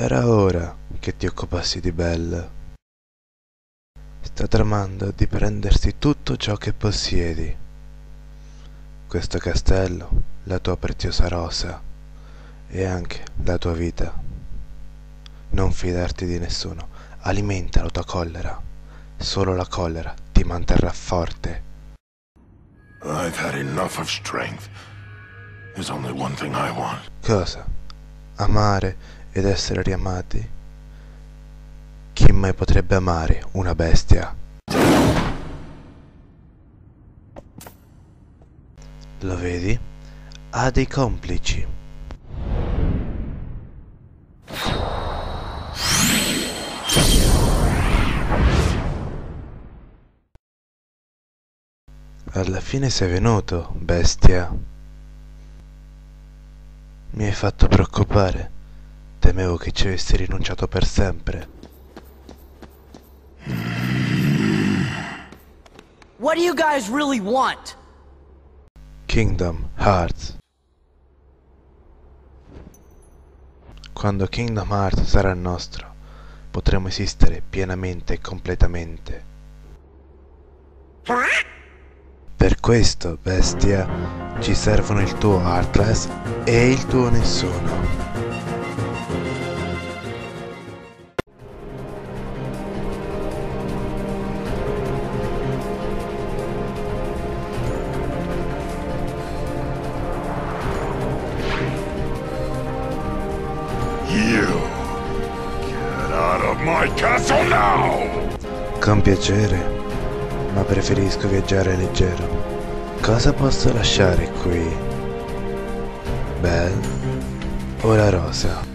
Era ora che ti occupassi di Belle. Sta tramando di prendersi tutto ciò che possiedi. Questo castello, la tua preziosa rosa e anche la tua vita. Non fidarti di nessuno, alimenta la tua collera. Solo la collera ti manterrà forte. I've had enough of strength. There's only one thing I want. Cosa? Amare ed essere riamati? Chi mai potrebbe amare una bestia? Lo vedi? Ha dei complici. Alla fine sei venuto, bestia. Mi hai fatto preoccupare. Temevo che ci avessi rinunciato per sempre. What do you guys really want? Kingdom Hearts. Quando Kingdom Hearts sarà nostro, potremo esistere pienamente e completamente. Per questo, bestia, ci servono il tuo Heartless e il tuo Nessuno. You! Get out of my castle now! Con piacere, ma preferisco viaggiare leggero. Cosa posso lasciare qui? Belle o la rosa?